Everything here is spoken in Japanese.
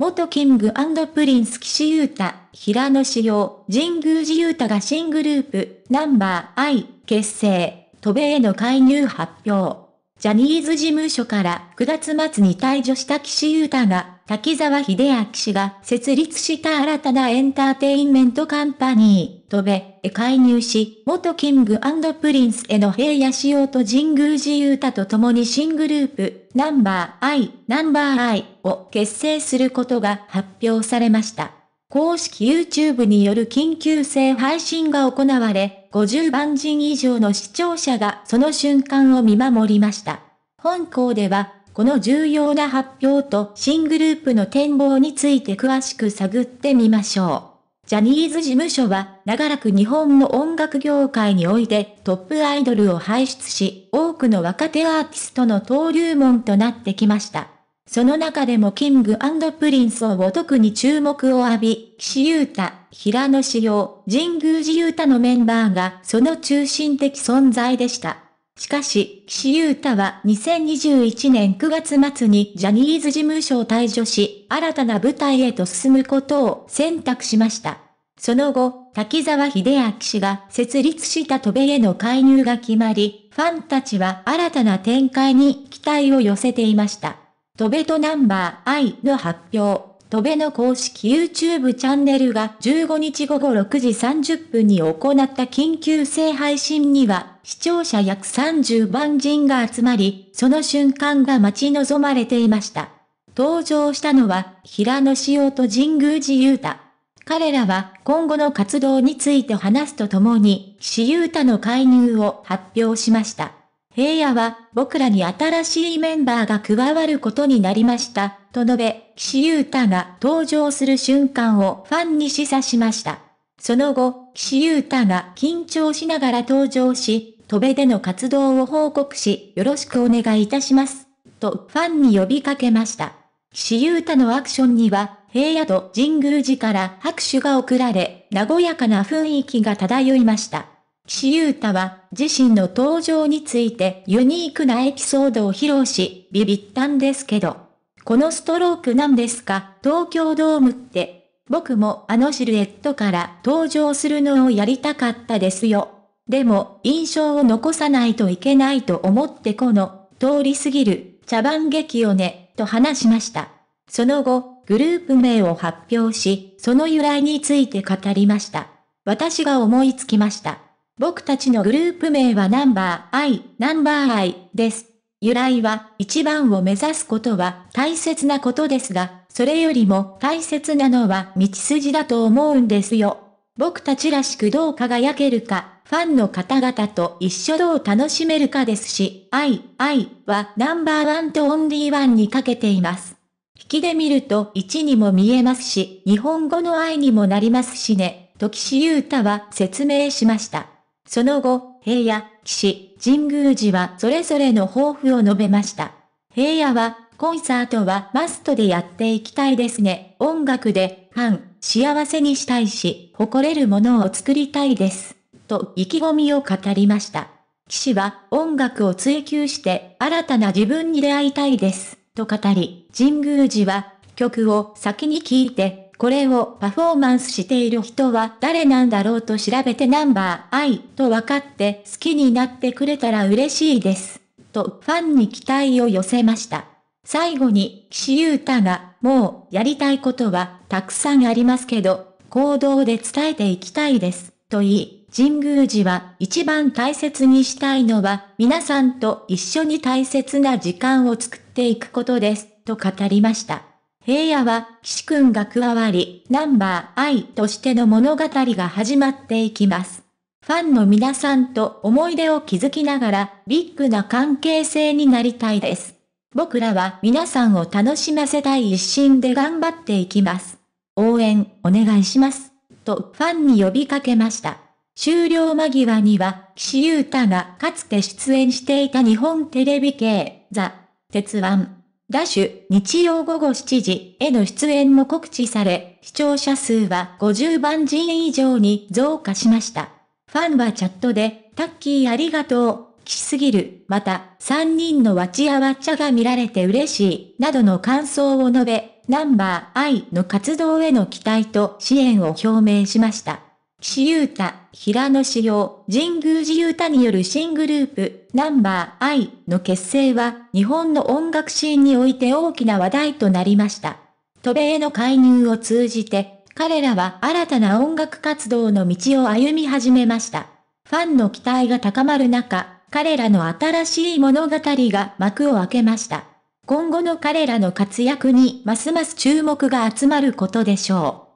元キングプリンス岸優太、平野紫耀、神宮寺勇太が新グループ、 Number_i、結成、 TOBE への加入発表。ジャニーズ事務所から9月末に退所した岸優太が、滝沢秀明氏が設立した新たなエンターテインメントカンパニー、 TOBE 加入し、元キングプリンスへの平野紫耀と神宮寺勇太と共に新グループ、ナンバー I、ナンバー I を結成することが発表されました。公式 YouTube による緊急性配信が行われ、50万人以上の視聴者がその瞬間を見守りました。本校では、この重要な発表と新グループの展望について詳しく探ってみましょう。ジャニーズ事務所は長らく日本の音楽業界においてトップアイドルを輩出し、多くの若手アーティストの登竜門となってきました。その中でもキングプリンスを特に注目を浴び、岸優太、平野紫耀、神宮寺勇太のメンバーがその中心的存在でした。しかし、岸優太は2021年9月末にジャニーズ事務所を退所し、新たな舞台へと進むことを選択しました。その後、滝沢秀明氏が設立した TOBE への加入が決まり、ファンたちは新たな展開に期待を寄せていました。トベとナンバー I の発表。トベの公式 YouTube チャンネルが15日午後6時30分に行った緊急性配信には、視聴者約30万人が集まり、その瞬間が待ち望まれていました。登場したのは、平野志陽と神宮寺勇太。彼らは今後の活動について話すとともに、岸優太の介入を発表しました。平野は、僕らに新しいメンバーが加わることになりました、と述べ、岸優太が登場する瞬間をファンに示唆しました。その後、岸優太が緊張しながら登場し、戸辺での活動を報告し、よろしくお願いいたします。とファンに呼びかけました。岸優太のアクションには、平野と神宮寺から拍手が送られ、和やかな雰囲気が漂いました。岸優太は自身の登場についてユニークなエピソードを披露し、ビビったんですけど。このストロークなんですか？東京ドームって。僕もあのシルエットから登場するのをやりたかったですよ。でも、印象を残さないといけないと思ってこの、通り過ぎる、茶番劇をね、と話しました。その後、グループ名を発表し、その由来について語りました。私が思いつきました。僕たちのグループ名はナンバー I、ナンバー I です。由来は一番を目指すことは大切なことですが、それよりも大切なのは道筋だと思うんですよ。僕たちらしくどう輝けるか、ファンの方々と一緒どう楽しめるかですし、I、I はナンバーワンとオンリーワンにかけています。引きで見ると1にも見えますし、日本語の愛にもなりますしね、と岸優太は説明しました。その後、平野、岸、神宮寺はそれぞれの抱負を述べました。平野は、コンサートはマストでやっていきたいですね。音楽で、ファン、幸せにしたいし、誇れるものを作りたいです。と意気込みを語りました。岸は音楽を追求して新たな自分に出会いたいです。と語り、神宮寺は曲を先に聴いてこれをパフォーマンスしている人は誰なんだろうと調べてナンバー I と分かって好きになってくれたら嬉しいです。とファンに期待を寄せました。最後に、岸優太が、もう、やりたいことは、たくさんありますけど、行動で伝えていきたいです。と言い、神宮寺は一番大切にしたいのは、皆さんと一緒に大切な時間を作っていくことです。と語りました。平野は、岸くんが加わり、ナンバー I としての物語が始まっていきます。ファンの皆さんと思い出を築きながら、ビッグな関係性になりたいです。僕らは皆さんを楽しませたい一心で頑張っていきます。応援、お願いします。とファンに呼びかけました。終了間際には、岸優太がかつて出演していた日本テレビ系、ザ・鉄腕ダッシュ、日曜午後7時への出演も告知され、視聴者数は50万人以上に増加しました。ファンはチャットで、タッキーありがとう、しすぎる、また、3人のわちやわっちゃが見られて嬉しい、などの感想を述べ、ナンバー I の活動への期待と支援を表明しました。岸優太、平野志陽、神宮寺優太による新グループ、ナンバー I の結成は、日本の音楽シーンにおいて大きな話題となりました。渡米への介入を通じて、彼らは新たな音楽活動の道を歩み始めました。ファンの期待が高まる中、彼らの新しい物語が幕を開けました。今後の彼らの活躍にますます注目が集まることでしょう。